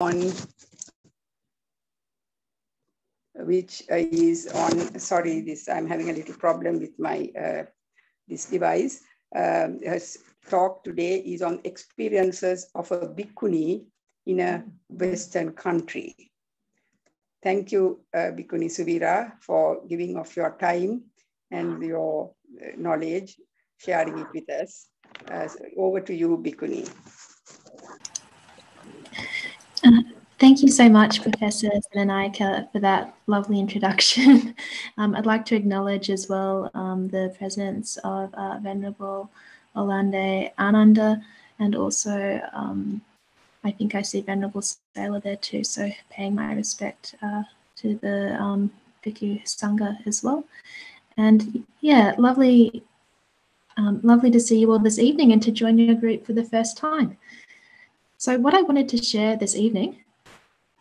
on which is on, sorry, this, I'm having a little problem with my, uh, this device. Um, his talk today is on experiences of a bhikkhuni in a Western country. Thank you, uh, Bhikkhuni Suvira, for giving of your time and your uh, knowledge, sharing it with us. Uh, over to you, Bhikkhuni. Thank you so much, Professor Senanayake, for that lovely introduction. um, I'd like to acknowledge as well um, the presence of uh, Venerable Olande Ananda and also um, I think I see Venerable Sailor there too, so paying my respect uh, to the um, Bhikkhu Sangha as well. And yeah, lovely, um, lovely to see you all this evening and to join your group for the first time. So what I wanted to share this evening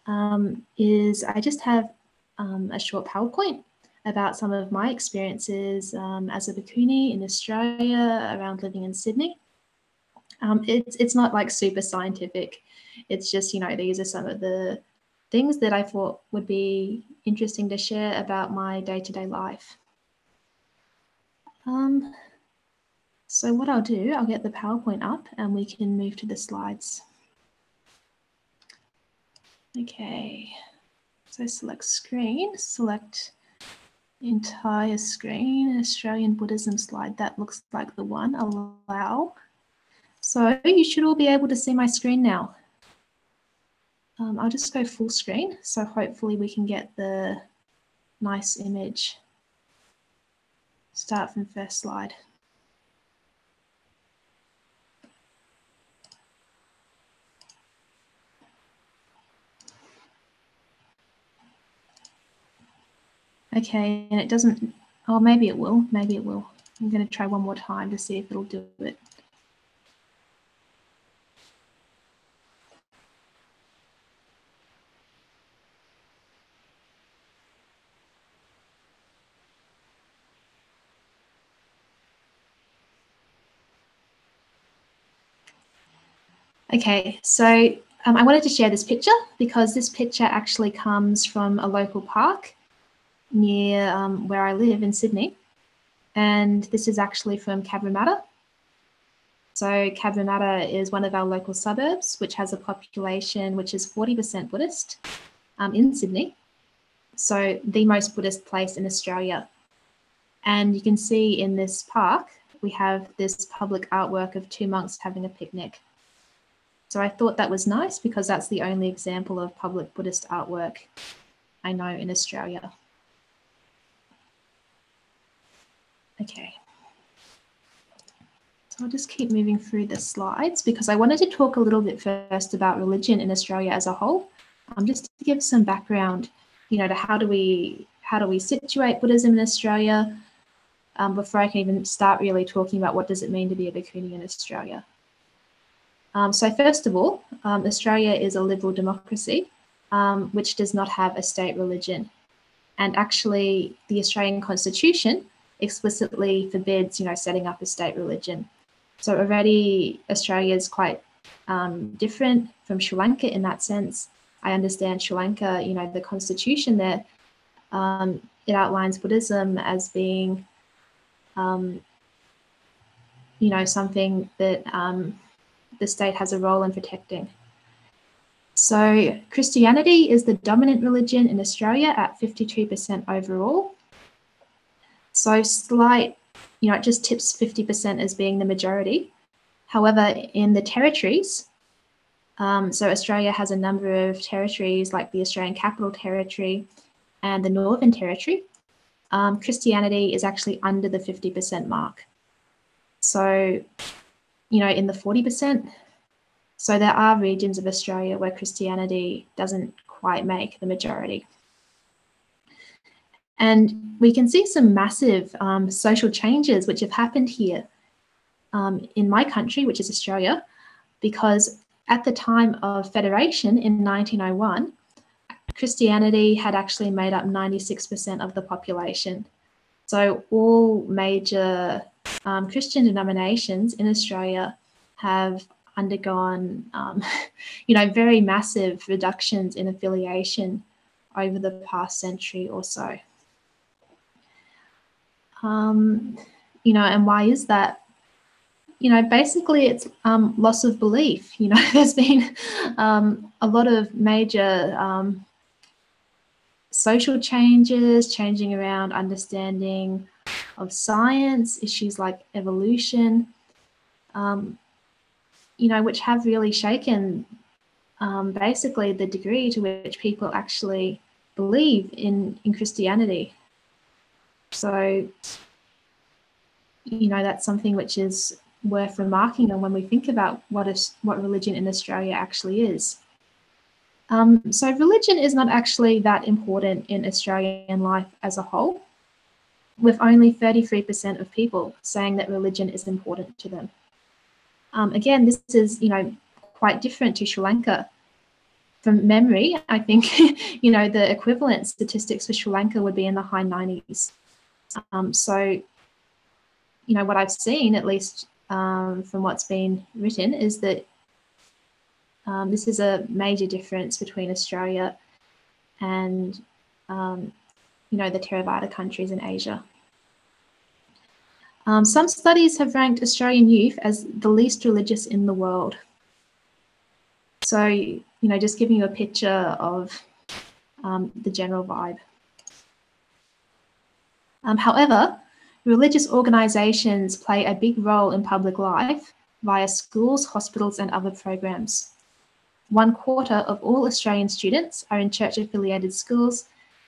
um, is I just have um, a short PowerPoint about some of my experiences um, as a bhikkhuni in Australia around living in Sydney. Um, it's, it's not like super scientific. It's just, you know, these are some of the things that I thought would be interesting to share about my day-to-day life. Um, so what I'll do, I'll get the PowerPoint up and we can move to the slides. Okay, so select screen, select entire screen, Australian Buddhism slide. That looks like the one, allow. So you should all be able to see my screen now. Um, I'll just go full screen. So hopefully we can get the nice image. Start from first slide. Okay, and it doesn't, oh, maybe it will, maybe it will. I'm going to try one more time to see if it'll do it. Okay, so um, I wanted to share this picture because this picture actually comes from a local park near um, where I live in Sydney. And this is actually from Cabramatta. So Cabramatta is one of our local suburbs, which has a population which is 40% Buddhist um, in Sydney. So the most Buddhist place in Australia. And you can see in this park, we have this public artwork of two monks having a picnic. So I thought that was nice because that's the only example of public Buddhist artwork I know in Australia. Okay. So I'll just keep moving through the slides because I wanted to talk a little bit first about religion in Australia as a whole, um, just to give some background, you know, to how do we how do we situate Buddhism in Australia um, before I can even start really talking about what does it mean to be a bhikkhuni in Australia. Um, so first of all, um, Australia is a liberal democracy, um, which does not have a state religion. And actually, the Australian Constitution explicitly forbids, you know, setting up a state religion. So already Australia is quite um, different from Sri Lanka in that sense. I understand Sri Lanka, you know, the constitution there, um, it outlines Buddhism as being, um, you know, something that um, the state has a role in protecting. So Christianity is the dominant religion in Australia at 52% overall. So slight, you know, it just tips 50% as being the majority. However, in the territories, um, so Australia has a number of territories like the Australian Capital Territory and the Northern Territory. Um, Christianity is actually under the 50% mark. So, you know, in the 40%. So there are regions of Australia where Christianity doesn't quite make the majority. And we can see some massive um, social changes which have happened here um, in my country, which is Australia, because at the time of federation in 1901, Christianity had actually made up 96% of the population. So all major um, Christian denominations in Australia have undergone, um, you know, very massive reductions in affiliation over the past century or so. Um, you know, and why is that? You know, basically it's um, loss of belief. You know, there's been um, a lot of major um, social changes, changing around understanding of science, issues like evolution, um, you know, which have really shaken um, basically the degree to which people actually believe in, in Christianity. So, you know, that's something which is worth remarking on when we think about what is what religion in Australia actually is. Um, so religion is not actually that important in Australian life as a whole, with only 33% of people saying that religion is important to them. Um, again, this is, you know, quite different to Sri Lanka. From memory, I think, you know, the equivalent statistics for Sri Lanka would be in the high 90s. Um, so, you know, what I've seen, at least um, from what's been written, is that um, this is a major difference between Australia and, um, you know, the Theravada countries in Asia. Um, some studies have ranked Australian youth as the least religious in the world. So, you know, just giving you a picture of um, the general vibe. Um, however, religious organisations play a big role in public life via schools, hospitals, and other programs. One quarter of all Australian students are in church affiliated schools,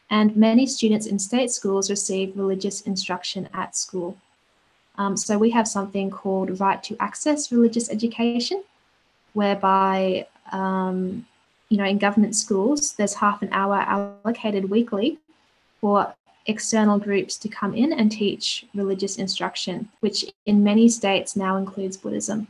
and many students in state schools receive religious instruction at school. Um, so we have something called Right to Access Religious Education, whereby, um, you know, in government schools, there's half an hour allocated weekly for external groups to come in and teach religious instruction, which in many states now includes Buddhism.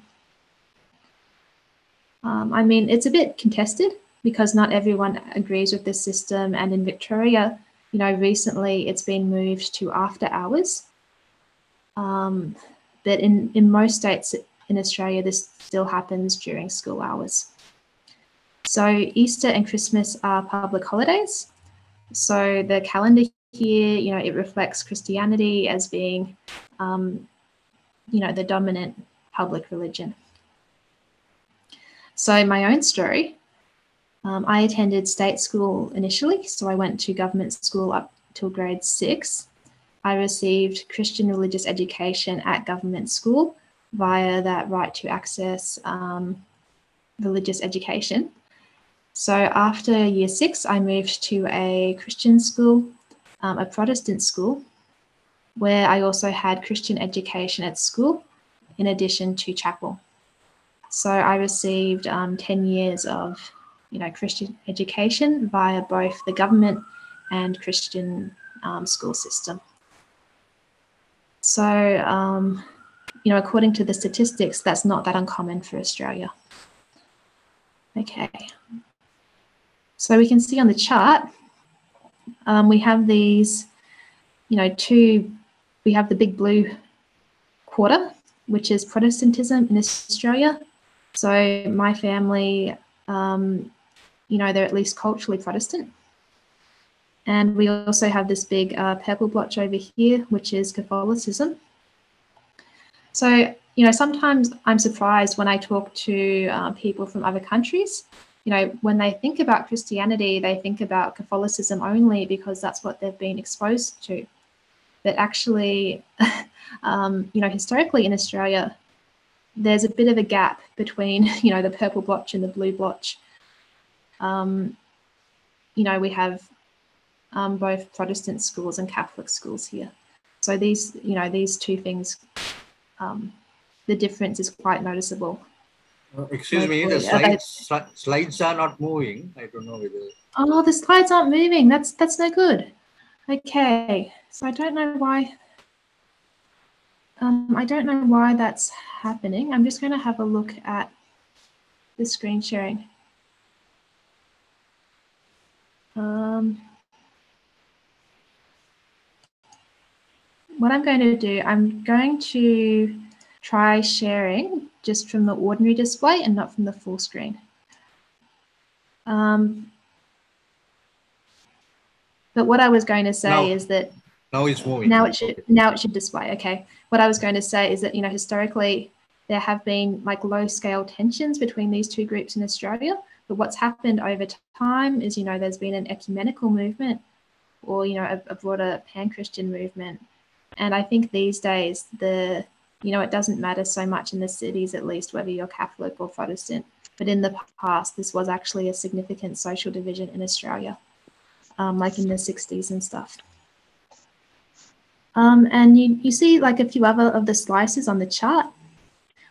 Um, I mean, it's a bit contested because not everyone agrees with this system. And in Victoria, you know, recently it's been moved to after hours. Um, but in, in most states in Australia, this still happens during school hours. So Easter and Christmas are public holidays. So the calendar here, you know, it reflects Christianity as being, um, you know, the dominant public religion. So, my own story um, I attended state school initially, so I went to government school up till grade six. I received Christian religious education at government school via that right to access um, religious education. So after year six, I moved to a Christian school, um, a Protestant school, where I also had Christian education at school in addition to chapel. So I received um, 10 years of, you know, Christian education via both the government and Christian um, school system. So, um, you know, according to the statistics, that's not that uncommon for Australia. Okay. So we can see on the chart, um, we have these, you know, two, we have the big blue quarter, which is Protestantism in Australia, so my family, um, you know, they're at least culturally Protestant. And we also have this big uh, purple blotch over here, which is Catholicism. So, you know, sometimes I'm surprised when I talk to uh, people from other countries. You know, when they think about Christianity, they think about Catholicism only because that's what they've been exposed to. But actually, um, you know, historically in Australia, there's a bit of a gap between you know the purple blotch and the blue blotch. Um, you know we have um, both Protestant schools and Catholic schools here, so these you know these two things, um, the difference is quite noticeable. Uh, excuse me, the slides, they... slides are not moving. I don't know whether. Oh, the slides aren't moving. That's that's no good. Okay, so I don't know why um, I don't know why that's happening. I'm just going to have a look at the screen sharing. Um, what I'm going to do, I'm going to try sharing just from the ordinary display and not from the full screen. Um, but what I was going to say now, is that now it's moving. Now it should now it should display. Okay. What I was going to say is that you know historically there have been like low scale tensions between these two groups in Australia. But what's happened over time is you know there's been an ecumenical movement or you know a, a broader pan-Christian movement. And I think these days the you know it doesn't matter so much in the cities at least whether you're Catholic or Protestant. But in the past, this was actually a significant social division in Australia um, like in the 60s and stuff. Um, and you, you see like a few other of the slices on the chart.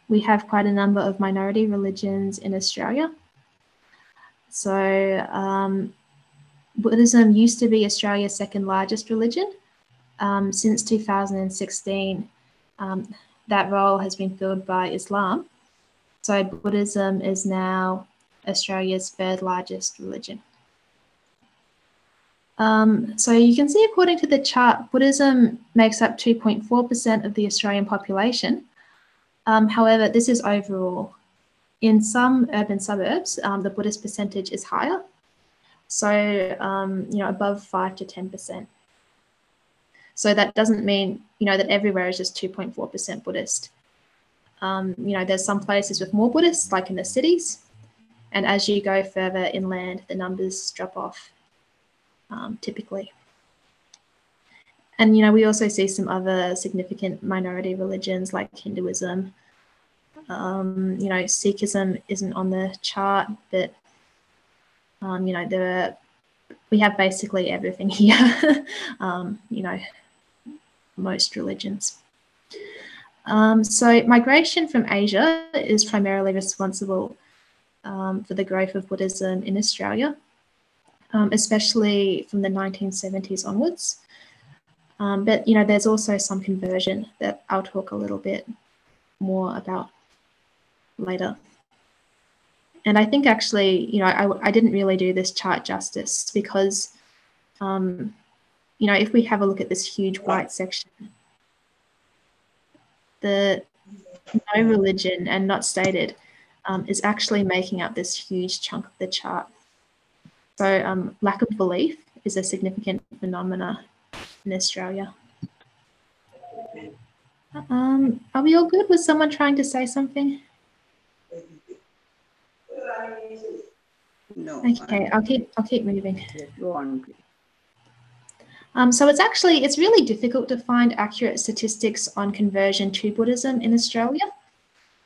We have quite a number of minority religions in Australia. So um, Buddhism used to be Australia's second largest religion. Um, since 2016, um, that role has been filled by Islam. So Buddhism is now Australia's third largest religion. Um, so you can see, according to the chart, Buddhism makes up 2.4% of the Australian population. Um, however, this is overall. In some urban suburbs, um, the Buddhist percentage is higher, so um, you know above five to 10%. So that doesn't mean you know that everywhere is just 2.4% Buddhist. Um, you know, there's some places with more Buddhists, like in the cities, and as you go further inland, the numbers drop off um, typically. And, you know, we also see some other significant minority religions like Hinduism. Um, you know, Sikhism isn't on the chart, but, um, you know, there are, we have basically everything here, um, you know, most religions. Um, so migration from Asia is primarily responsible um, for the growth of Buddhism in Australia um, especially from the 1970s onwards. Um, but you know, there's also some conversion that I'll talk a little bit more about later. And I think actually, you know, I, I didn't really do this chart justice because, um, you know, if we have a look at this huge white section, the no religion and not stated um, is actually making up this huge chunk of the chart. So um, lack of belief is a significant phenomena in Australia. Um, are we all good? Was someone trying to say something? No. Okay, I'll keep I'll keep moving. Go on. Um, so it's actually it's really difficult to find accurate statistics on conversion to Buddhism in Australia.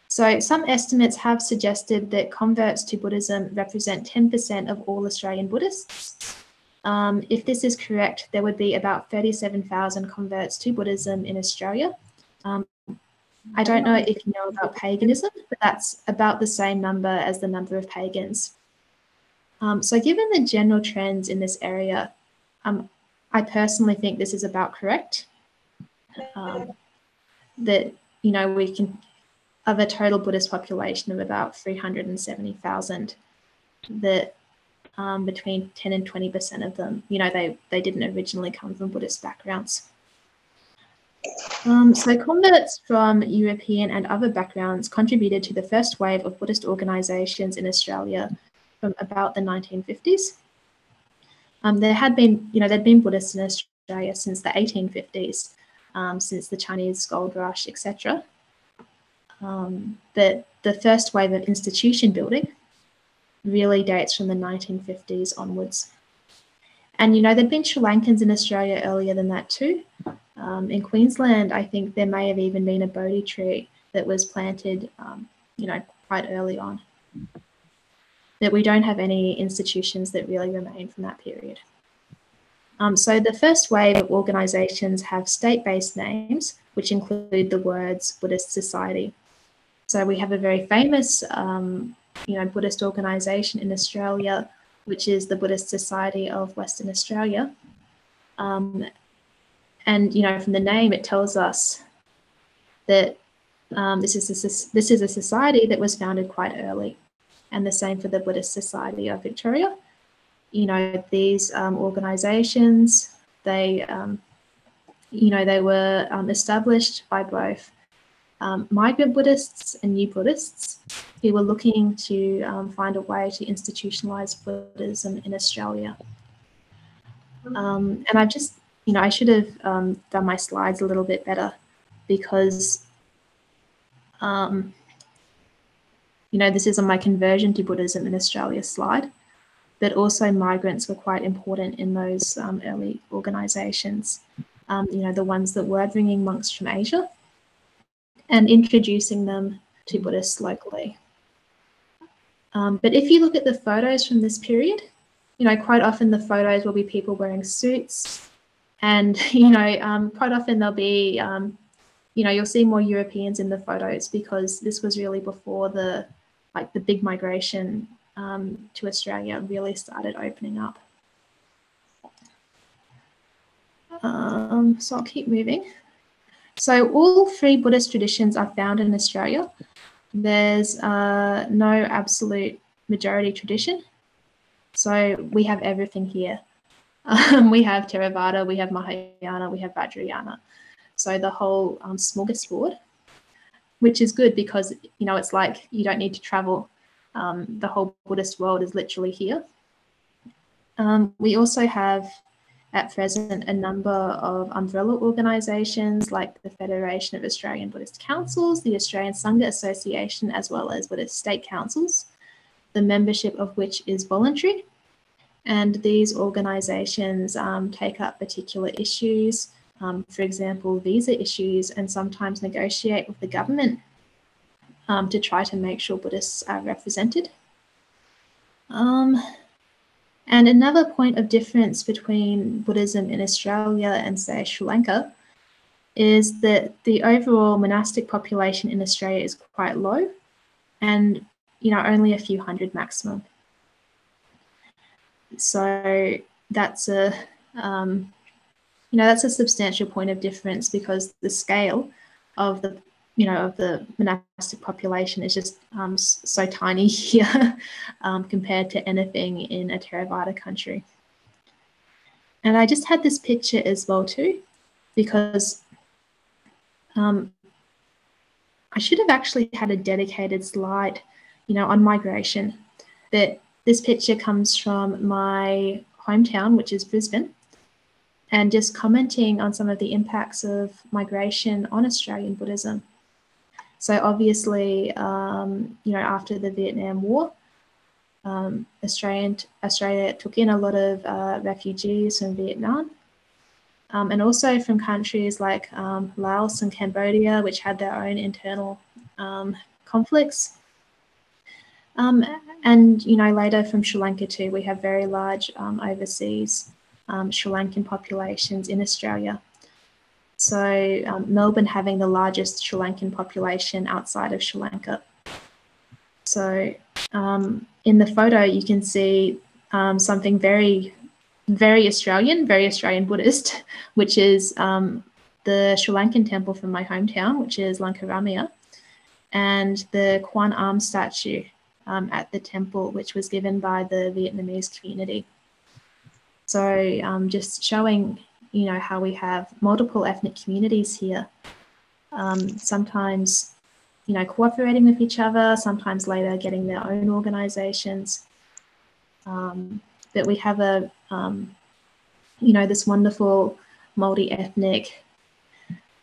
So some estimates have suggested that converts to Buddhism represent 10% of all Australian Buddhists. Um, if this is correct, there would be about 37,000 converts to Buddhism in Australia. Um, I don't know if you know about paganism, but that's about the same number as the number of pagans. Um, so given the general trends in this area, um, I personally think this is about correct. Um, that, you know, we can of a total Buddhist population of about 370,000, that um, between 10 and 20% of them, you know, they, they didn't originally come from Buddhist backgrounds. Um, so converts from European and other backgrounds contributed to the first wave of Buddhist organizations in Australia from about the 1950s. Um, there had been, you know, there'd been Buddhists in Australia since the 1850s, um, since the Chinese gold rush, etc um, that the first wave of institution building really dates from the 1950s onwards. And you know, there'd been Sri Lankans in Australia earlier than that too. Um, in Queensland, I think there may have even been a Bodhi tree that was planted, um, you know, quite early on. That we don't have any institutions that really remain from that period. Um, so the first wave of organisations have state-based names, which include the words Buddhist Society so we have a very famous, um, you know, Buddhist organisation in Australia, which is the Buddhist Society of Western Australia. Um, and you know, from the name, it tells us that um, this is a, this is a society that was founded quite early, and the same for the Buddhist Society of Victoria. You know, these um, organisations, they, um, you know, they were um, established by both um, migrant Buddhists and new Buddhists who were looking to um, find a way to institutionalize Buddhism in Australia. And I've just, you know, I should have done my slides a little bit better because, um, you know, this is on my conversion to Buddhism in Australia slide, but also migrants were quite important in those um, early organizations. Um, you know, the ones that were bringing monks from Asia and introducing them to Buddhists locally. Um, but if you look at the photos from this period, you know, quite often the photos will be people wearing suits, and you know, um, quite often there'll be, um, you know, you'll see more Europeans in the photos because this was really before the, like the big migration um, to Australia really started opening up. Um, so I'll keep moving. So all three Buddhist traditions are found in Australia. There's uh, no absolute majority tradition. So we have everything here. Um, we have Theravada, we have Mahayana, we have Vajrayana. So the whole um, smorgasbord, which is good because, you know, it's like you don't need to travel. Um, the whole Buddhist world is literally here. Um, we also have at present a number of umbrella organisations like the Federation of Australian Buddhist Councils, the Australian Sangha Association, as well as Buddhist State Councils, the membership of which is voluntary. And these organisations um, take up particular issues, um, for example, visa issues, and sometimes negotiate with the government um, to try to make sure Buddhists are represented. Um, and another point of difference between Buddhism in Australia and, say, Sri Lanka is that the overall monastic population in Australia is quite low and, you know, only a few hundred maximum. So that's a, um, you know, that's a substantial point of difference because the scale of the you know, of the monastic population is just um, so tiny here um, compared to anything in a Theravada country. And I just had this picture as well too, because um, I should have actually had a dedicated slide, you know, on migration. But this picture comes from my hometown, which is Brisbane, and just commenting on some of the impacts of migration on Australian Buddhism. So obviously, um, you know, after the Vietnam War, um, Australian, Australia took in a lot of uh, refugees from Vietnam. Um, and also from countries like um, Laos and Cambodia, which had their own internal um, conflicts. Um, and, you know, later from Sri Lanka too, we have very large overseas Sri Lankan populations in Australia. So um, Melbourne having the largest Sri Lankan population outside of Sri Lanka. So um, in the photo, you can see um, something very, very Australian, very Australian Buddhist, which is um, the Sri Lankan temple from my hometown, which is Lankaramaya, and the Kwan Am statue um, at the temple, which was given by the Vietnamese community. So um, just showing you know, how we have multiple ethnic communities here. Um, sometimes, you know, cooperating with each other, sometimes later getting their own organizations. Um, we have a, um, you know, this wonderful multi-ethnic,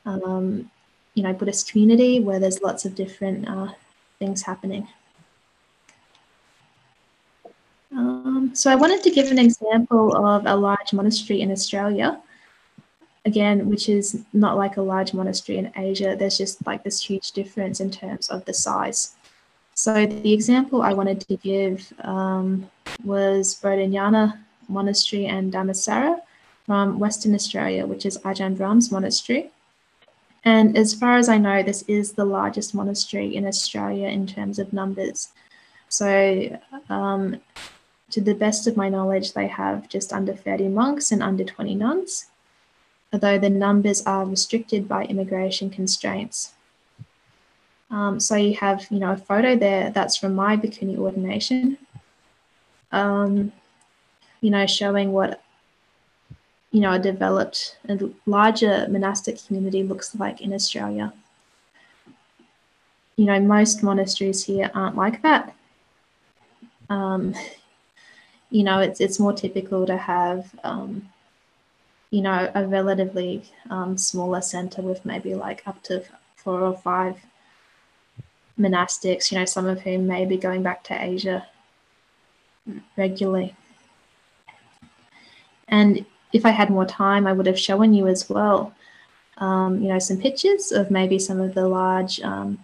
um, you know, Buddhist community where there's lots of different uh, things happening. Um, so I wanted to give an example of a large monastery in Australia again, which is not like a large monastery in Asia. There's just like this huge difference in terms of the size. So the example I wanted to give um, was Bodhinyana Monastery and Dhammasara from Western Australia, which is Ajahn Brahm's monastery. And as far as I know, this is the largest monastery in Australia in terms of numbers. So um, to the best of my knowledge, they have just under 30 monks and under 20 nuns although the numbers are restricted by immigration constraints. Um, so you have, you know, a photo there that's from my Bhikkhuni ordination, um, you know, showing what, you know, a developed and larger monastic community looks like in Australia. you know, most monasteries here aren't like that. Um, you know, it's it's more typical to have, um, you know, a relatively um, smaller center with maybe like up to four or five monastics. You know, some of whom may be going back to Asia regularly. And if I had more time, I would have shown you as well, um, you know, some pictures of maybe some of the large um,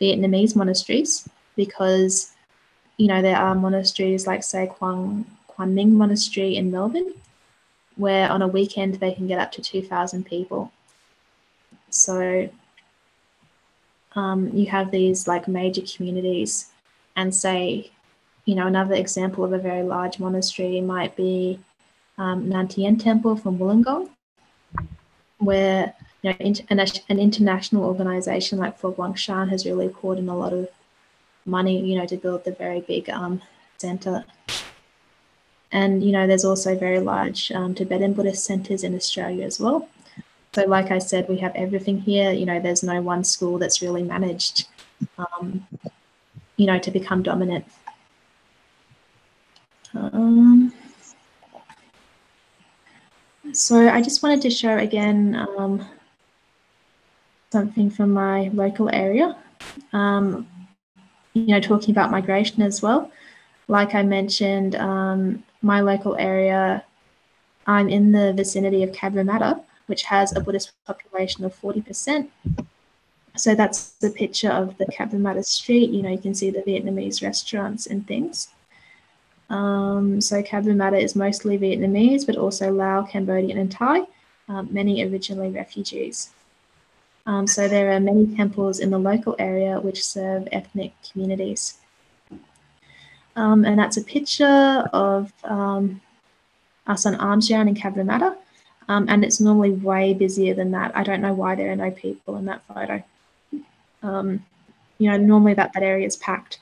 Vietnamese monasteries, because, you know, there are monasteries like, say, Kwang, Quang Minh Monastery in Melbourne, where on a weekend they can get up to 2,000 people. So um, you have these like major communities, and say, you know, another example of a very large monastery might be um, Nan Tien Temple from Wollongong, where you know, an, an international organization like Fo Guangshan has really poured in a lot of money, you know, to build the very big um, center. And, you know, there's also very large um, Tibetan Buddhist centers in Australia as well. So, like I said, we have everything here. You know, there's no one school that's really managed, um, you know, to become dominant. Um, so I just wanted to show again um, something from my local area. Um, you know, talking about migration as well. Like I mentioned, um, my local area, I'm in the vicinity of Cabramatta, which has a Buddhist population of 40%. So that's the picture of the Cabramatta street. You know, you can see the Vietnamese restaurants and things. Um, so Cabramatta is mostly Vietnamese, but also Lao, Cambodian, and Thai, um, many originally refugees. Um, so there are many temples in the local area which serve ethnic communities. Um, and that's a picture of um, us on Alms Round in Cabramatta. Um, and it's normally way busier than that. I don't know why there are no people in that photo. you know, normally that, that area is packed.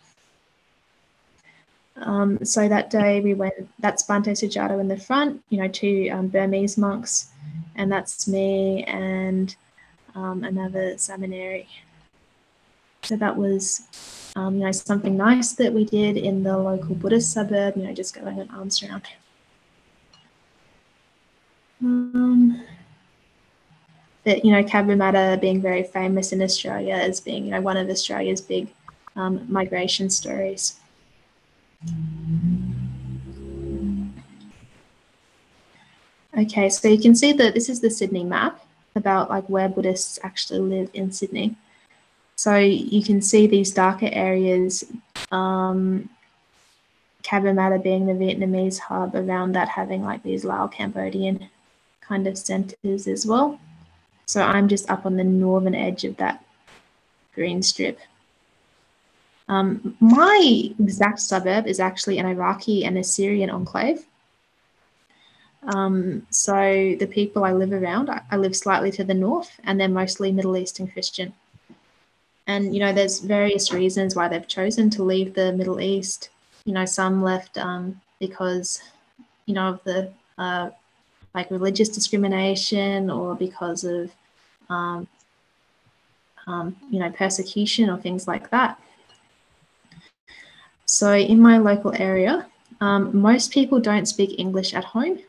Um, so that day we went, that's Bhante Sujato in the front, you know, two um, Burmese monks, and that's me and um, another samaneri. So that was, um, you know, something nice that we did in the local Buddhist suburb, you know, just going an alms round. Um, but, you know, Cabramatta being very famous in Australia as being, you know, one of Australia's big um, migration stories. Okay, so you can see that this is the Sydney map about like where Buddhists actually live in Sydney. So you can see these darker areas, um, Cabramatta being the Vietnamese hub, around that having like these Lao Cambodian kind of centers as well. So I'm just up on the northern edge of that green strip. Um, my exact suburb is actually an Iraqi and Assyrian enclave. Um, so the people I live around, I, I, live slightly to the north, and they're mostly Middle Eastern Christian. And you know, there's various reasons why they've chosen to leave the Middle East. You know, some left um, because, you know, of the uh, like religious discrimination, or because of, um, um you know, persecution or things like that. So in my local area, um, most people don't speak English at home.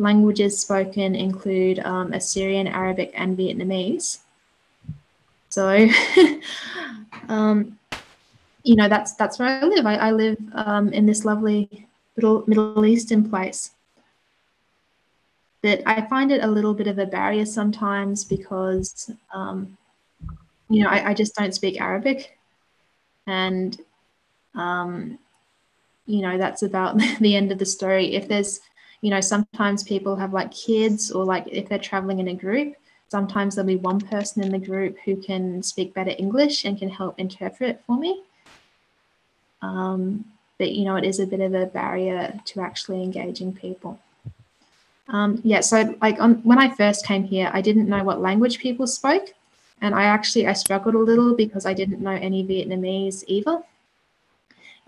Languages spoken include um, Assyrian, Arabic, and Vietnamese. So, um, you know, that's that's where I live. I, I live um, in this lovely little Middle Eastern place. But I find it a little bit of a barrier sometimes because, um, you know, I, I just don't speak Arabic, and um, you know, that's about the end of the story. If there's, you know, sometimes people have like kids or like if they're traveling in a group, sometimes there'll be one person in the group who can speak better English and can help interpret for me. Um, but, you know, it is a bit of a barrier to actually engaging people. Um, yeah, so like on, when I first came here, I didn't know what language people spoke. And I actually, I struggled a little because I didn't know any Vietnamese either.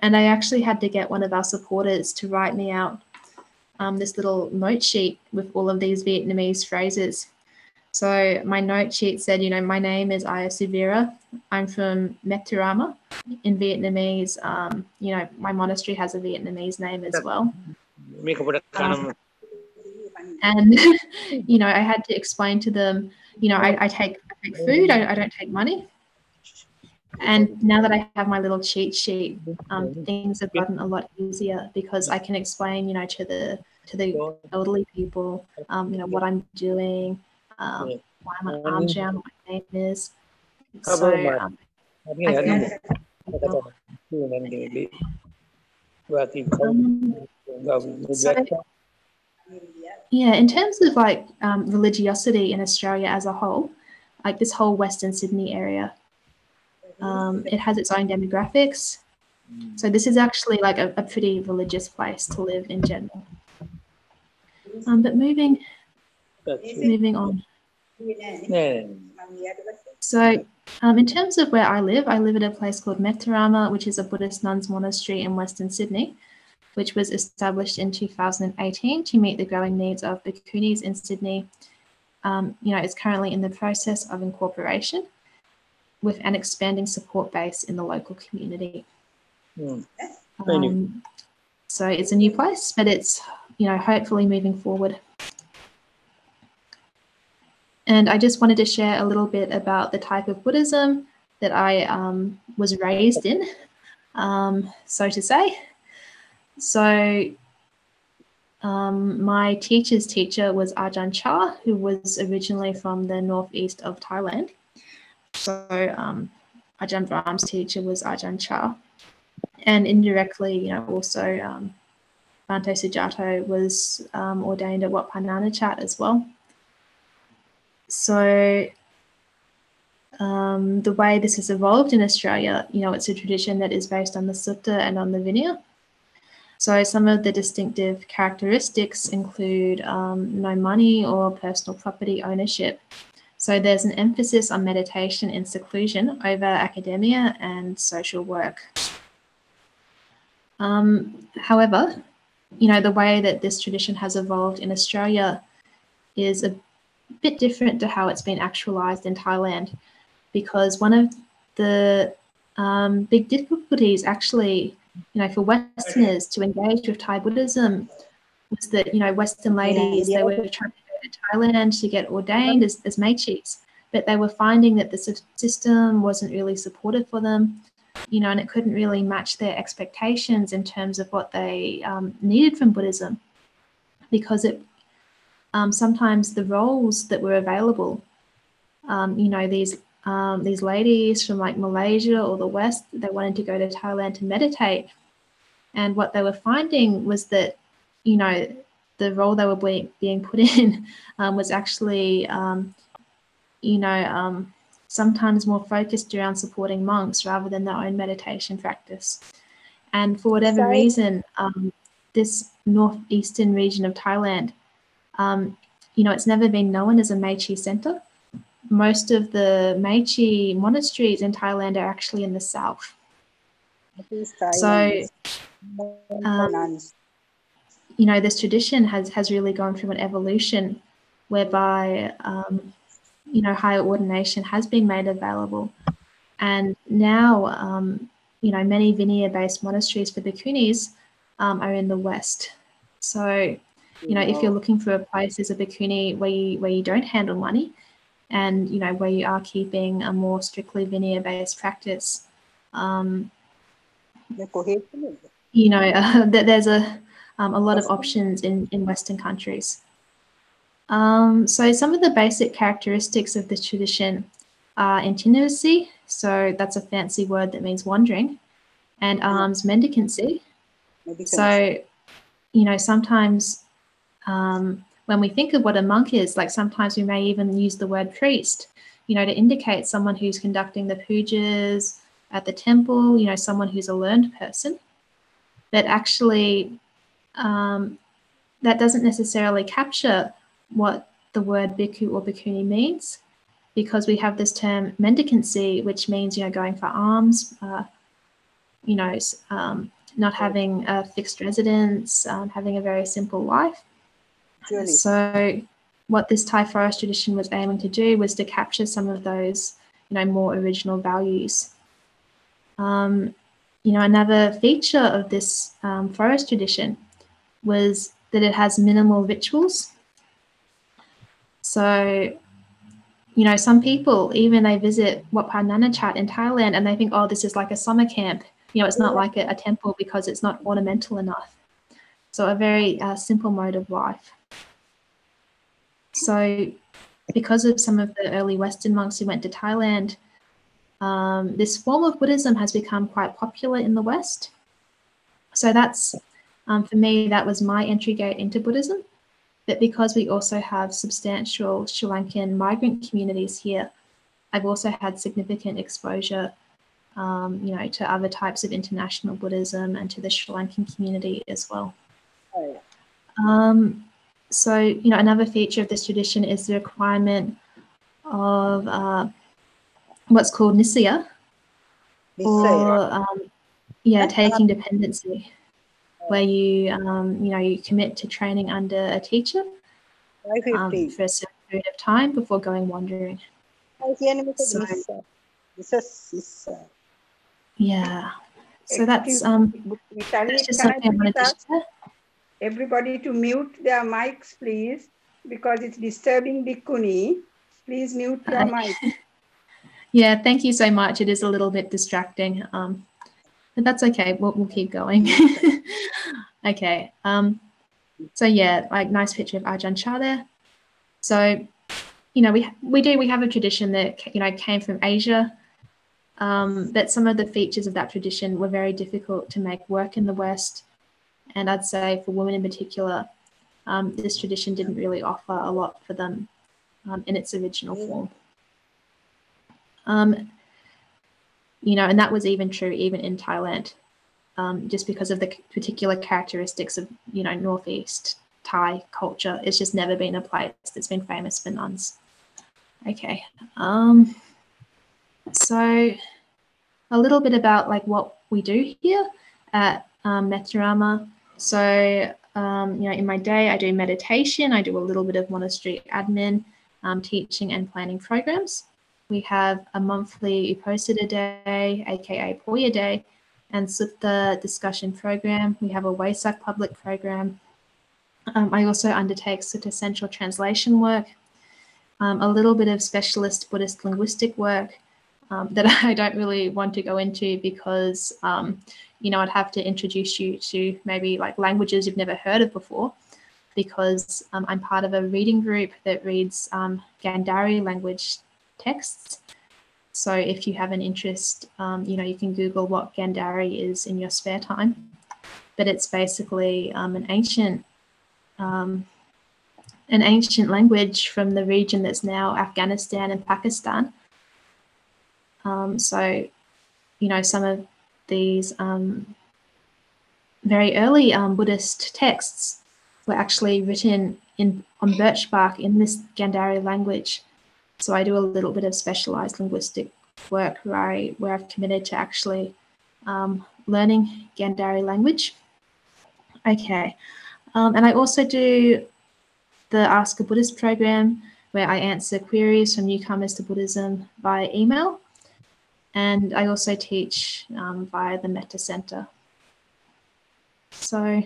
And I actually had to get one of our supporters to write me out um, this little note sheet with all of these Vietnamese phrases. So my note sheet said, you know, my name is Ayya Suvira. I'm from Metarama in Vietnamese. Um, you know, my monastery has a Vietnamese name as well. Um, and you know, I had to explain to them, you know, I, I take I take food, I, I don't take money. And now that I have my little cheat sheet, um, things have gotten a lot easier because I can explain, you know, to the to the elderly people, um, you know, what I'm doing, um, why my arms down, what my name is. So um, um, so, yeah, in terms of like um, religiosity in Australia as a whole, like this whole Western Sydney area, um, it has its own demographics. So this is actually like a, a pretty religious place to live in general. Um, but moving, moving on. So um, in terms of where I live, I live at a place called Metarama, which is a Buddhist nuns monastery in Western Sydney, which was established in 2018 to meet the growing needs of bhikkhunis in Sydney. Um, you know, it's currently in the process of incorporation with an expanding support base in the local community. Mm. Um, so it's a new place, but it's you know, hopefully moving forward. And I just wanted to share a little bit about the type of Buddhism that I um, was raised in, um, so to say. So, um, my teacher's teacher was Ajahn Chah, who was originally from the northeast of Thailand. So, um, Ajahn Brahm's teacher was Ajahn Chah. And indirectly, you know, also um, Bhante Sujato was um, ordained at Wat Pah Nanachat as well. So um, the way this has evolved in Australia, you know, it's a tradition that is based on the sutta and on the vinaya. So some of the distinctive characteristics include um, no money or personal property ownership. So there's an emphasis on meditation and seclusion over academia and social work. Um, however, you know, the way that this tradition has evolved in Australia is a bit different to how it's been actualized in Thailand, because one of the um, big difficulties actually, you know, for Westerners to engage with Thai Buddhism was that, you know, Western ladies, yeah, yeah. they were trying to go to Thailand to get ordained as, as maechis, but they were finding that the system wasn't really supportive for them you know, and it couldn't really match their expectations in terms of what they um, needed from Buddhism, because it um, sometimes the roles that were available, um, you know, these um, these ladies from like Malaysia or the West, they wanted to go to Thailand to meditate, and what they were finding was that, you know, the role they were being, being put in um, was actually, um, you know sometimes more focused around supporting monks rather than their own meditation practice. And for whatever Sorry. reason, um, this northeastern region of Thailand, um, you know, it's never been known as a Maechi center. Most of the Maechi monasteries in Thailand are actually in the south. So, um, you know, this tradition has has really gone through an evolution, whereby um, you know, higher ordination has been made available. And now, um, you know, many Vinaya-based monasteries for bhikkhunis um, are in the West. So, you know, if you're looking for a place as a bhikkhuni where you, where you don't handle money and, you know, where you are keeping a more strictly Vinaya-based practice, um, you know, uh, there's a, um, a lot of options in, in Western countries. Um, so some of the basic characteristics of this tradition are itinerancy, so that's a fancy word that means wandering, and alms mendicancy. So, you know, sometimes um, when we think of what a monk is, like sometimes we may even use the word priest, you know, to indicate someone who's conducting the pujas at the temple, you know, someone who's a learned person. But actually, um, that doesn't necessarily capture what the word bhikkhu or bhikkhuni means because we have this term mendicancy, which means, you know, going for alms, uh, you know, um, not having a fixed residence, um, having a very simple life. Really? So what this Thai forest tradition was aiming to do was to capture some of those, you know, more original values. Um, you know, another feature of this um, forest tradition was that it has minimal rituals. So, you know, some people even they visit Wat Pah Nanachat in Thailand and they think, oh, this is like a summer camp. You know, it's not like a, a temple because it's not ornamental enough. So, a very uh, simple mode of life. So, because of some of the early Western monks who went to Thailand, um, this form of Buddhism has become quite popular in the West. So, that's um, for me, that was my entry gate into Buddhism. But because we also have substantial Sri Lankan migrant communities here, I've also had significant exposure, um, you know, to other types of international Buddhism and to the Sri Lankan community as well. Oh, um, so, you know, another feature of this tradition is the requirement of uh, what's called nissaya, or um, yeah, taking dependency, where you um, you know you commit to training under a teacher um, for a certain period of time before going wandering. So, yeah, so that's um, that's just something I wanted to share everybody to mute their mics, please, because it's disturbing Bhikkhuni. Please mute your mic. yeah, thank you so much. It is a little bit distracting, um, but that's okay. We'll, we'll keep going. okay. Um, so yeah, like nice picture of Ajahn Chah there. So, you know, we we do we have a tradition that you know came from Asia. Um, but some of the features of that tradition were very difficult to make work in the West. And I'd say for women in particular, um, this tradition didn't really offer a lot for them um, in its original form. Um, you know, and that was even true even in Thailand, um, just because of the particular characteristics of, you know, Northeast Thai culture. It's just never been a place that's been famous for nuns. Okay. Um, so a little bit about like what we do here at um, Metarama. So, um, you know, in my day, I do meditation, I do a little bit of monastery admin, um, teaching and planning programs. We have a monthly Uposatha day, aka Poya day, and Sutta discussion program. We have a Wesak public program. Um, I also undertake Sutta Central translation work, um, a little bit of specialist Buddhist linguistic work um, that I don't really want to go into because um, you know, I'd have to introduce you to maybe like languages you've never heard of before because um, I'm part of a reading group that reads um, Gandhari language texts. So if you have an interest, um, you know, you can Google what Gandhari is in your spare time. But it's basically um, an ancient, um, an ancient language from the region that's now Afghanistan and Pakistan. Um, so, you know, some of these um, very early um, Buddhist texts were actually written in on birch bark in this Gandhari language. So I do a little bit of specialized linguistic work where, I, where I've committed to actually um, learning Gandhari language. Okay, um, and I also do the Ask a Buddhist program where I answer queries from newcomers to Buddhism via email. And I also teach um, via the Metta Center. So,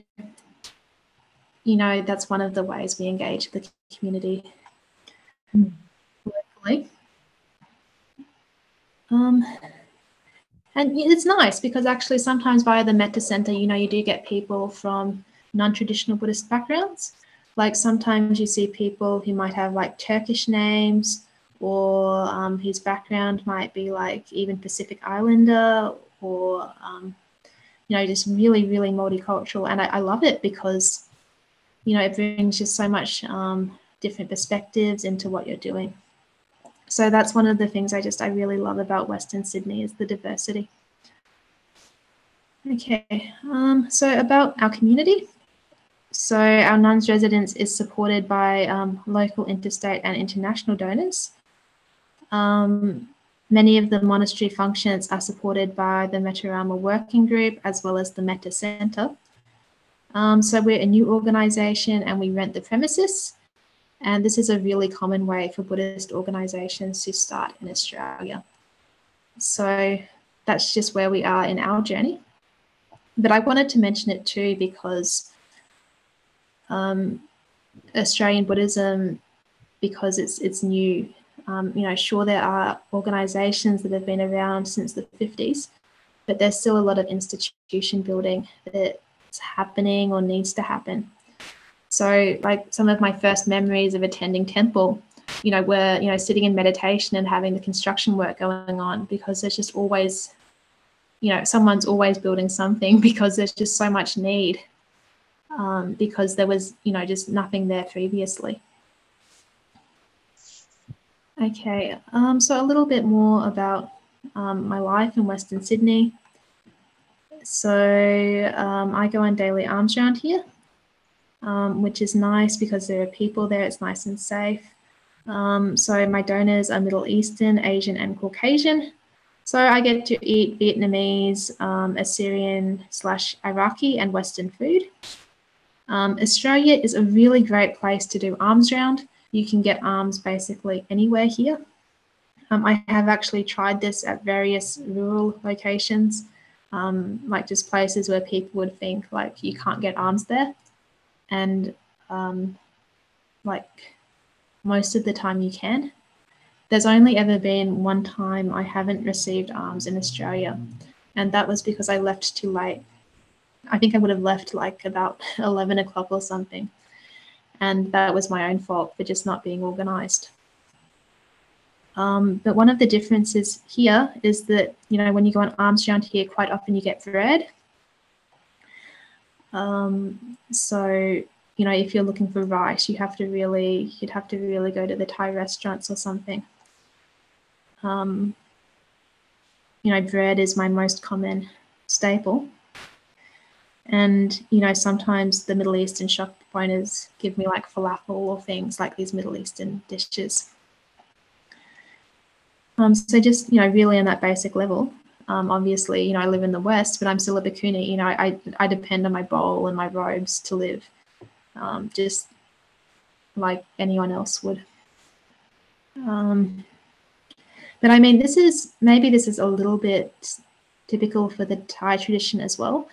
you know, that's one of the ways we engage the community locally. Um, and it's nice because actually sometimes via the Metta Center, you know, you do get people from non-traditional Buddhist backgrounds. Like sometimes you see people who might have like Turkish names or um, his background might be like even Pacific Islander or, um, you know, just really, really multicultural. And I, I, love it because, you know, it brings just so much um, different perspectives into what you're doing. So that's one of the things I just, I really love about Western Sydney is the diversity. Okay, um, so about our community. So our nuns residence is supported by um, local, interstate and international donors. Um, many of the monastery functions are supported by the Metarama Working Group as well as the Metta Centre. Um, so we're a new organisation and we rent the premises And this is a really common way for Buddhist organizations to start in Australia. So that's just where we are in our journey. But I wanted to mention it too because um, Australian Buddhism, because it's it's new, um, you know, sure there are organisations that have been around since the 50s, but there's still a lot of institution building that's happening or needs to happen. So, like some of my first memories of attending temple, you know, were you know sitting in meditation and having the construction work going on because there's just always, you know, someone's always building something because there's just so much need um, because there was you know just nothing there previously. Okay, um, so a little bit more about um, my life in Western Sydney. So um, I go on daily alms round here, um, which is nice because there are people there. It's nice and safe. Um, so my donors are Middle Eastern, Asian, and Caucasian. So I get to eat Vietnamese, um, Assyrian slash Iraqi, and Western food. Australia is a really great place to do alms round you can get alms basically anywhere here. Um, I have actually tried this at various rural locations, um, like just places where people would think like you can't get alms there. And um, like most of the time you can. There's only ever been one time I haven't received alms in Australia, and that was because I left too late. I think I would have left like about 11 o'clock or something and that was my own fault for just not being organized. Um, but one of the differences here is that, you know, when you go on alms round here, quite often you get bread. Um, so, you know, if you're looking for rice, you have to really, you'd have to really go to the Thai restaurants or something. Um, you know, bread is my most common staple. And, you know, sometimes the Middle Eastern shop owners give me like falafel or things like these Middle Eastern dishes. Um, so just, you know, really on that basic level, um, obviously, you know, I live in the West, but I'm still a bhikkhuni. You know, I, I depend on my bowl and my robes to live, um, just like anyone else would. Um, but I mean, this is maybe this is a little bit typical for the Thai tradition as well,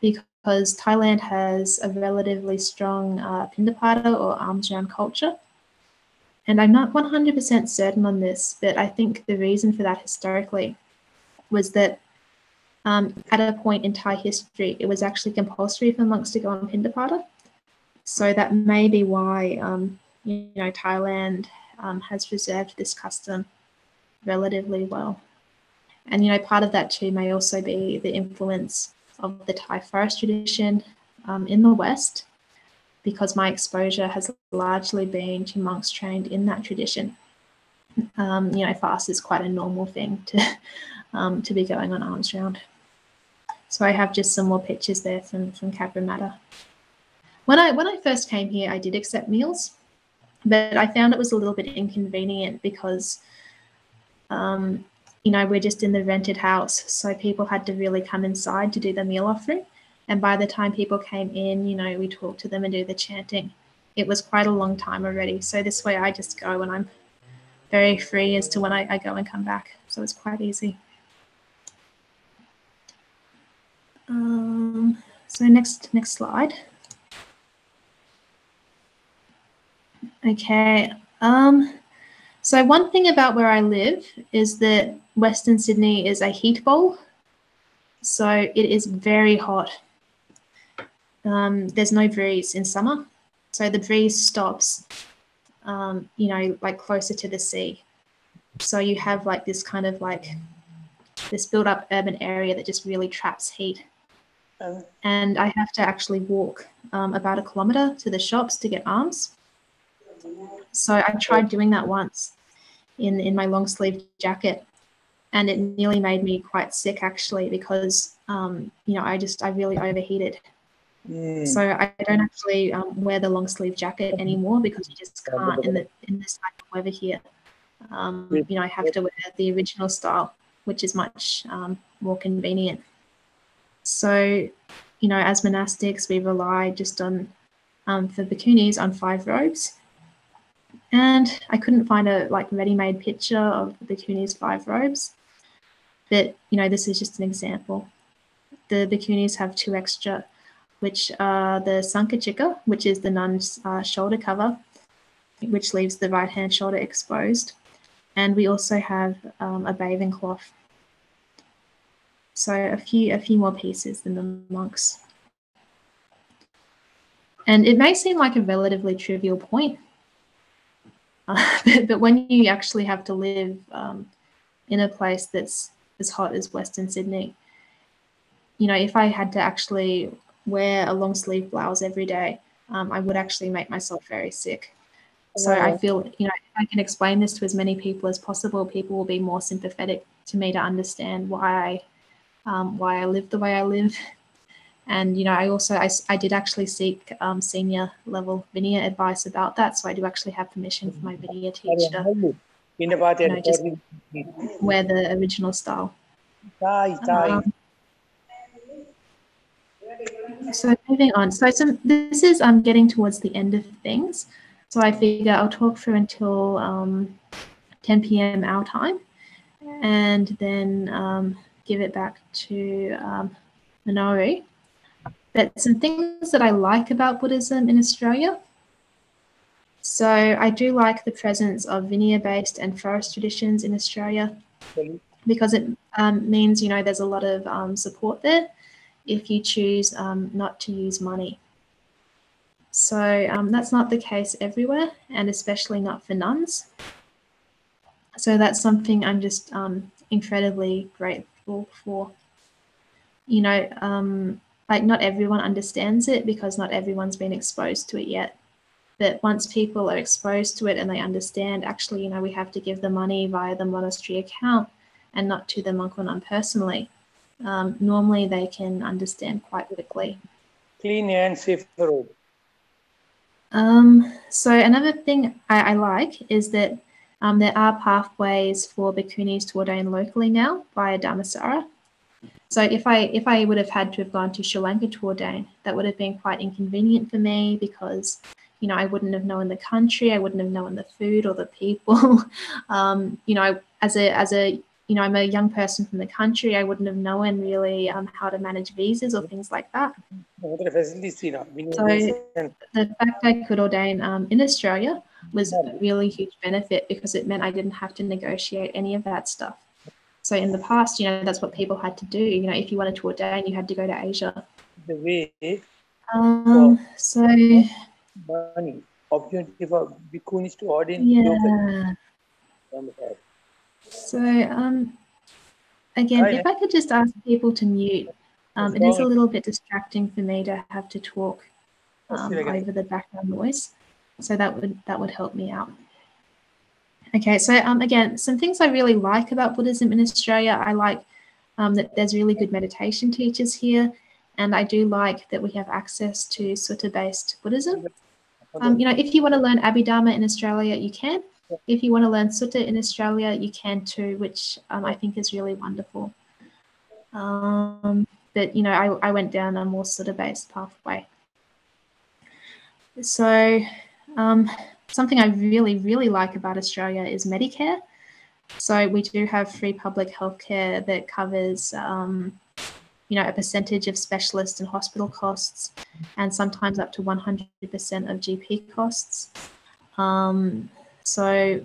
because Thailand has a relatively strong uh, Pindapata or alms round culture. And I'm not 100% certain on this, but I think the reason for that historically was that um, at a point in Thai history, it was actually compulsory for monks to go on Pindapata. So that may be why, um, you know, Thailand um, has preserved this custom relatively well. And, you know, part of that too may also be the influence of the Thai forest tradition um, in the West because my exposure has largely been to monks trained in that tradition. Um, you know, fast is quite a normal thing to um, to be going on alms round. So I have just some more pictures there from from Cabramatta. When I when I first came here, I did accept meals, but I found it was a little bit inconvenient because um, you know, we're just in the rented house. So people had to really come inside to do the meal offering. And by the time people came in, you know, we talked to them and do the chanting. It was quite a long time already. So this way I just go and I'm very free as to when I, I go and come back. So it's quite easy. Um, so next next slide. Okay. Um, so one thing about where I live is that Western Sydney is a heat bowl. So it is very hot. Um, there's no breeze in summer. So the breeze stops, um, you know, like closer to the sea. So you have like this kind of like this built up urban area that just really traps heat. Oh. And I have to actually walk um, about a kilometer to the shops to get alms. So I tried doing that once in, in my long sleeve jacket and it nearly made me quite sick actually because um, you know I just I really overheated. Mm. So I don't actually um, wear the long sleeve jacket anymore because you just can't in the in this type of weather here. Um, you know I have to wear the original style, which is much um, more convenient. So you know as monastics we rely just on um, for bhikkhunis on five robes And I couldn't find a like ready-made picture of the Bhikkhunis five robes, but you know this is just an example. The Bhikkhunis have two extra, which are the Sankacchika, which is the nun's uh, shoulder cover, which leaves the right hand shoulder exposed, and we also have um, a bathing cloth. So a few a few more pieces than the monks. And it may seem like a relatively trivial point, uh, but, but, when you actually have to live um, in a place that's as hot as Western Sydney, you know, if I had to actually wear a long sleeve blouse every day, um, I would actually make myself very sick. So I feel, you know, if I can explain this to as many people as possible, people will be more sympathetic to me to understand why I, um, why I live the way I live and you know, I also I, I did actually seek um, senior level Vinaya advice about that. So I do actually have permission from my Vinaya teacher. You know, just wear the original style. Um, so moving on. So some this is I'm um, getting towards the end of things. So I figure I'll talk through until um, 10 p.m. our time, and then um, give it back to um, Minoru but some things that I like about Buddhism in Australia. So I do like the presence of Vinaya-based and forest traditions in Australia because it um, means, you know, there's a lot of um, support there if you choose um, not to use money. So um, that's not the case everywhere, and especially not for nuns. So that's something I'm just um, incredibly grateful for. You know, um, like not everyone understands it because not everyone's been exposed to it yet but once people are exposed to it and they understand actually you know we have to give the money via the monastery account and not to the monk or nun personally um, normally they can understand quite quickly clean and safe road um, so another thing I, I like is that um, there are pathways for bhikkhunis to ordain locally now via Dhammasara. So if I if I would have had to have gone to Sri Lanka to ordain, that would have been quite inconvenient for me because you know I wouldn't have known the country, I wouldn't have known the food or the people. um, you know, as a as a you know, I'm a young person from the country. I wouldn't have known really um, how to manage visas or things like that. So the fact I could ordain um, in Australia was a really huge benefit because it meant I didn't have to negotiate any of that stuff. So in the past, you know, that's what people had to do. You know, if you wanted to ordain, you had to go to Asia. The way. Um, so. Money opportunity for bhikkhunis to ordain. Yeah. So um, again, if I could just ask people to mute. Um, it is a little bit distracting for me to have to talk um, over the background noise. So that would that would help me out. Okay, so um, again, some things I really like about Buddhism in Australia. I like um, that there's really good meditation teachers here, and I do like that we have access to sutta-based Buddhism. Um, you know, if you want to learn Abhidharma in Australia, you can. If you want to learn Sutta in Australia, you can too, which um, I think is really wonderful. Um, but you know, I, I went down a more Sutta-based pathway. So um, something I really, really like about Australia is Medicare. So we do have free public healthcare that covers, um, you know, a percentage of specialist and hospital costs, and sometimes up to 100% of GP costs. Um, so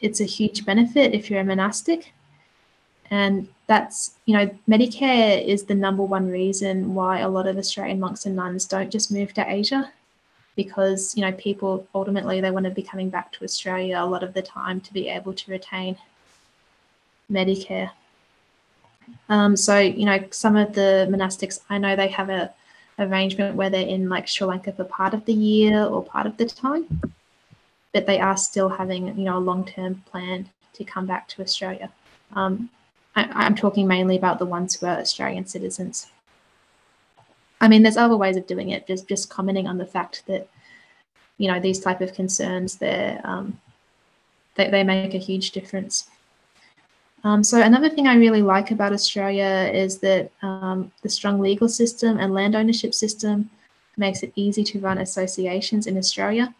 it's a huge benefit if you're a monastic. And that's, you know, Medicare is the number one reason why a lot of Australian monks and nuns don't just move to Asia because you know people ultimately they want to be coming back to Australia a lot of the time to be able to retain Medicare. Um, so you know some of the monastics I know they have a arrangement where they're in like Sri Lanka for part of the year or part of the time, but they are still having you know a long term plan to come back to Australia. Um, I, I'm talking mainly about the ones who are Australian citizens. I mean, there's other ways of doing it. Just just commenting on the fact that you know these type of concerns they um, they, they make a huge difference. Um, so another thing I really like about Australia is that um, the strong legal system and land ownership system makes it easy to run associations in Australia.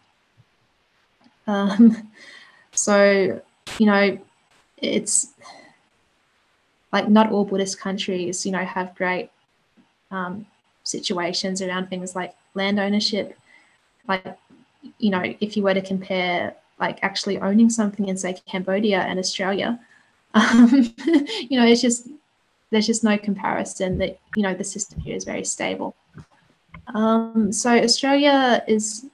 Um, so, you know, it's like not all Buddhist countries, you know, have great um, situations around things like land ownership. Like, you know, if you were to compare like actually owning something in say Cambodia and Australia, um, you know, it's just there's just no comparison that you know the system here is very stable. Um, so Australia is,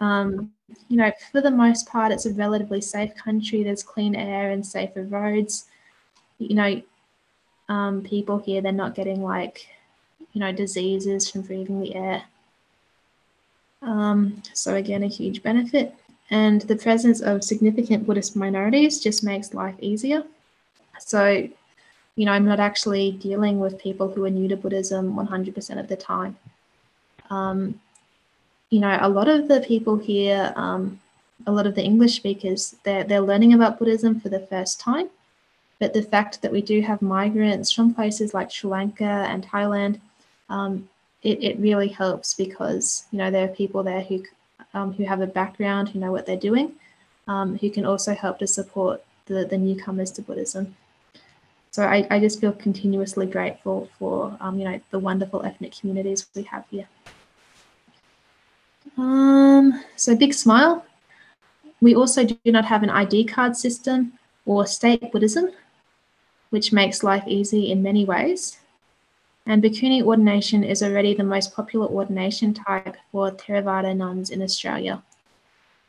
um, you know, for the most part, it's a relatively safe country. There's clean air and safer roads. You know, um, people here they're not getting like, you know, diseases from breathing the air. Um, so again, a huge benefit. And the presence of significant Buddhist minorities just makes life easier. So, you know, I'm not actually dealing with people who are new to Buddhism 100% of the time. Um, you know, a lot of the people here, um, a lot of the English speakers, they're, they're learning about Buddhism for the first time. But the fact that we do have migrants from places like Sri Lanka and Thailand, um, it, it really helps because, you know, there are people there who um, who have a background, who know what they're doing, um, who can also help to support the, the newcomers to Buddhism. So I, I just feel continuously grateful for, um, you know, the wonderful ethnic communities we have here. Um, so big smile. We also do not have an ID card system or state Buddhism, which makes life easy in many ways. And Bhikkhuni ordination is already the most popular ordination type for Theravada nuns in Australia.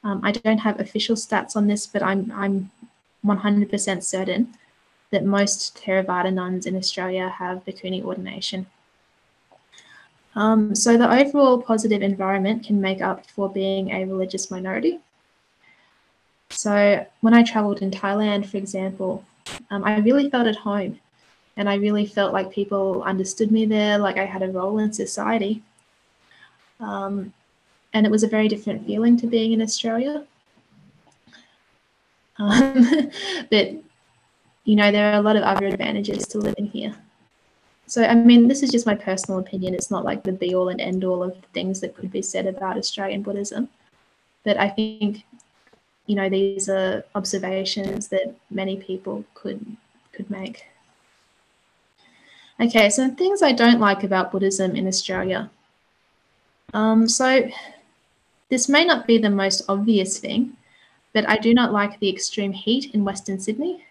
Um, I don't have official stats on this, but I'm, I'm 100% certain that most Theravada nuns in Australia have Bhikkhuni ordination. Um, so the overall positive environment can make up for being a religious minority. So when I traveled in Thailand, for example, um, I really felt at home and I really felt like people understood me there, like I had a role in society. Um, and it was a very different feeling to being in Australia. Um, but, you know, there are a lot of other advantages to living here. So, I mean, this is just my personal opinion. It's not like the be all and end all of things that could be said about Australian Buddhism. But I think, you know, these are observations that many people could could make. Okay, so things I don't like about Buddhism in Australia. Um, so this may not be the most obvious thing, but I do not like the extreme heat in Western Sydney.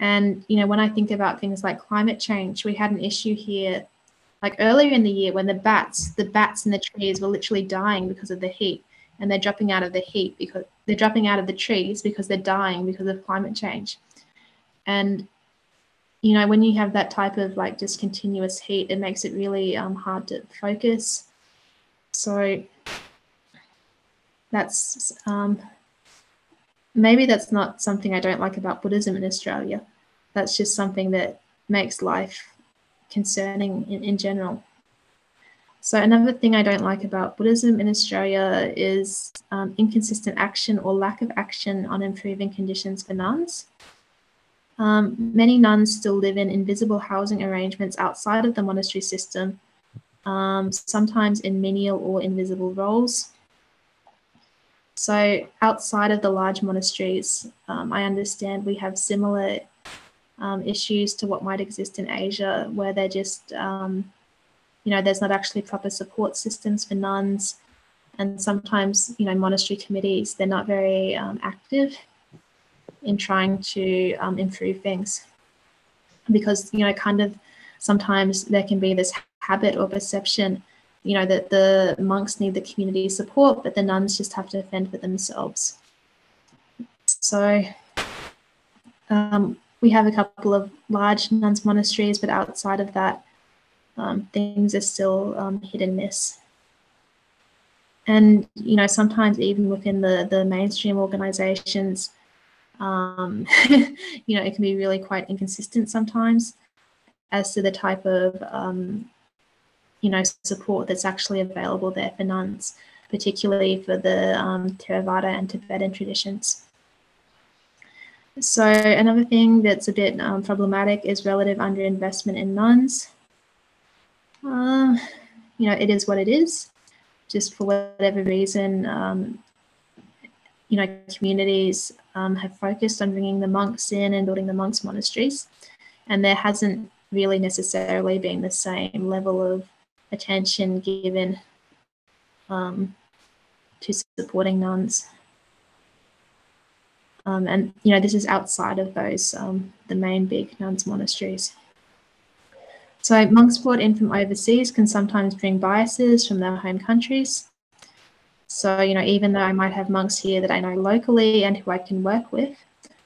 And, you know, when I think about things like climate change, we had an issue here like earlier in the year when the bats, the bats in the trees were literally dying because of the heat and they're dropping out of the heat because they're dropping out of the trees because they're dying because of climate change. And you know, when you have that type of like just continuous heat, it makes it really um, hard to focus. So that's um, maybe that's not something I don't like about Buddhism in Australia. That's just something that makes life concerning in, in general. So another thing I don't like about Buddhism in Australia is um, inconsistent action or lack of action on improving conditions for nuns. Um, many nuns still live in invisible housing arrangements outside of the monastery system, um, sometimes in menial or invisible roles. So, outside of the large monasteries, um, I understand we have similar um, issues to what might exist in Asia, where they're just, um, you know, there's not actually proper support systems for nuns. And sometimes, you know, monastery committees, they're not very um, active in trying to um, improve things. Because you know kind of sometimes there can be this habit or perception you know that the monks need the community support but the nuns just have to fend for themselves. So um, we have a couple of large nuns monasteries but outside of that um, things are still um, hit and miss. And you know sometimes even within the the mainstream organizations um, you know, it can be really quite inconsistent sometimes as to the type of, um, you know, support that's actually available there for nuns, particularly for the um, Theravada and Tibetan traditions. So another thing that's a bit um, problematic is relative underinvestment in nuns. Uh, you know, it is what it is. Just for whatever reason, um, you know, communities um, have focused on bringing the monks in and building the monks' monasteries, and there hasn't really necessarily been the same level of attention given um, to supporting nuns. Um, and you know this is outside of those um, the main big nuns monasteries. So monks brought in from overseas can sometimes bring biases from their home countries. So you know even though I might have monks here that I know locally and who I can work with,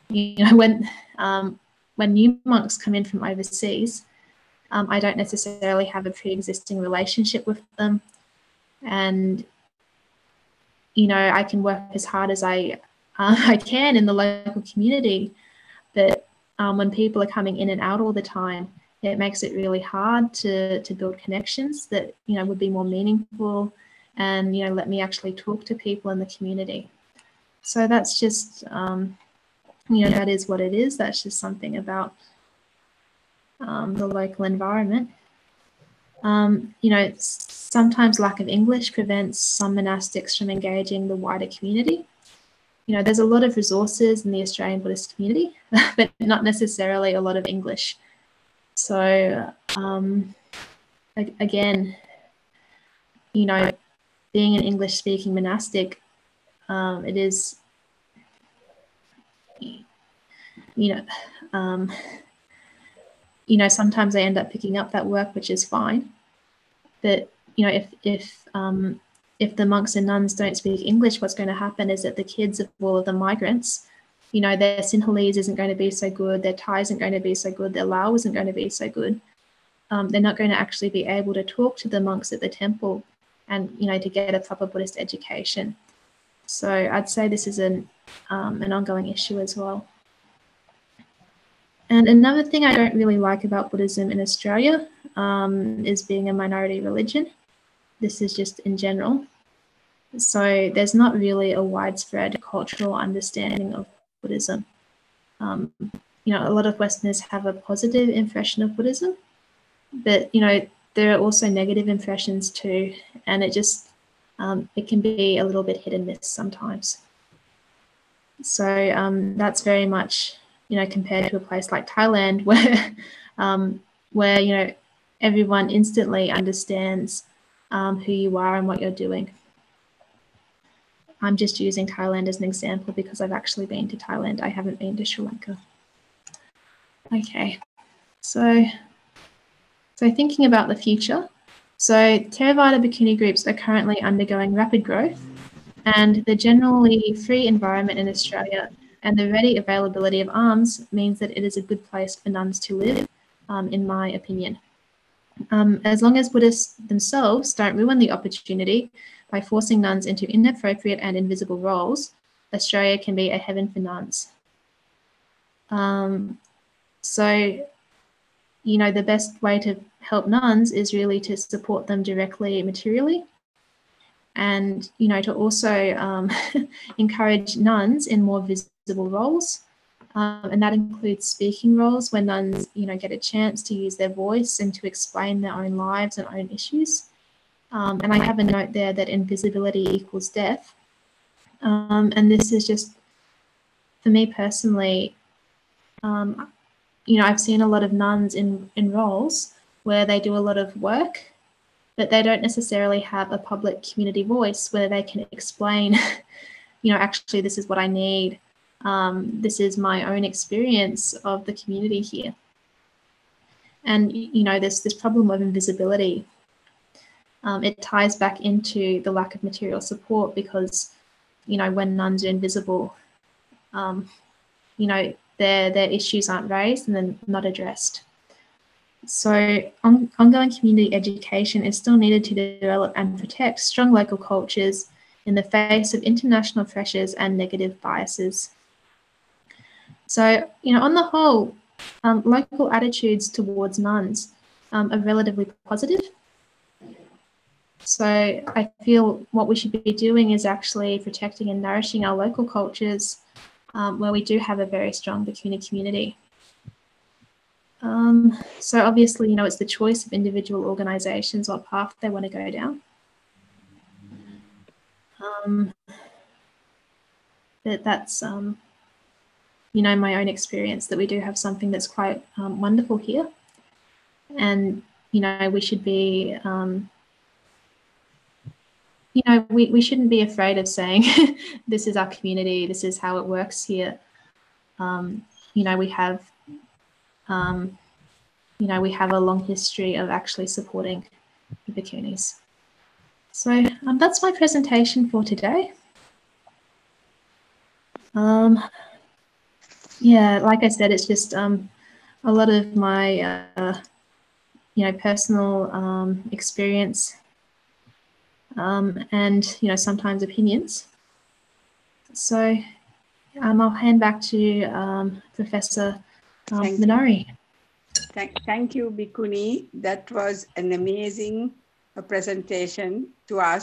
you know when um, when new monks come in from overseas, um, I don't necessarily have a pre-existing relationship with them, and you know I can work as hard as I uh, I can in the local community, but um, when people are coming in and out all the time, it makes it really hard to to build connections that you know would be more meaningful, and you know let me actually talk to people in the community. So that's just um, you know that is what it is. That's just something about um, the local environment. Um, you know, sometimes lack of English prevents some monastics from engaging the wider community you know, there's a lot of resources in the Australian Buddhist community, but not necessarily a lot of English. So, um, again, you know, being an English speaking monastic, um, it is, you know, um, you know, sometimes I end up picking up that work, which is fine. But, you know, if, if, um, if the monks and nuns don't speak English, what's going to happen is that the kids of all of the migrants, you know, their Sinhalese isn't going to be so good, their Thai isn't going to be so good, their Lao isn't going to be so good. Um, they're not going to actually be able to talk to the monks at the temple and, you know, to get a proper Buddhist education. So I'd say this is an, um, an ongoing issue as well. And another thing I don't really like about Buddhism in Australia um, is being a minority religion. This is just in general. So there's not really a widespread cultural understanding of Buddhism. Um, you know, a lot of Westerners have a positive impression of Buddhism, but you know, there are also negative impressions too, and it just um, it can be a little bit hit and miss sometimes. So um, that's very much you know compared to a place like Thailand where um, where you know everyone instantly understands um, who you are and what you're doing. I'm just using Thailand as an example because I've actually been to Thailand. I haven't been to Sri Lanka. Okay, so, so thinking about the future. So Theravada Bhikkhuni groups are currently undergoing rapid growth and the generally free environment in Australia and the ready availability of alms means that it is a good place for nuns to live, um, in my opinion. Um, as long as Buddhists themselves don't ruin the opportunity by forcing nuns into inappropriate and invisible roles, Australia can be a heaven for nuns. Um, so, you know, the best way to help nuns is really to support them directly materially and, you know, to also um, encourage nuns in more visible roles um, and that includes speaking roles where nuns, you know, get a chance to use their voice and to explain their own lives and own issues. Um, and I have a note there that invisibility equals death. Um, and this is just, for me personally, um, you know, I've seen a lot of nuns in, in roles where they do a lot of work, but they don't necessarily have a public community voice where they can explain, you know, actually, this is what I need um, this is my own experience of the community here. And, you know, there's this problem of invisibility. Um, it ties back into the lack of material support because, you know, when nuns are invisible, um, you know, their, their issues aren't raised and then not addressed. So on, ongoing community education is still needed to develop and protect strong local cultures in the face of international pressures and negative biases. So, you know, on the whole, um, local attitudes towards nuns um, are relatively positive. So I feel what we should be doing is actually protecting and nourishing our local cultures um, where we do have a very strong Bhikkhuni community. Um, so obviously, you know, it's the choice of individual organisations what path they want to go down. Um, that that's um, you know my own experience that we do have something that's quite um, wonderful here, and you know we should be um, you know we, we shouldn't be afraid of saying this is our community, this is how it works here. Um, you know we have um, you know we have a long history of actually supporting the bhikkhunis. So um, that's my presentation for today. Um, yeah, like I said, it's just um, a lot of my, uh, you know, personal um, experience um, and, you know, sometimes opinions. So um, I'll hand back to um, Professor um, Minori. Thank, thank you, Bhikkhuni. That was an amazing uh, presentation to us.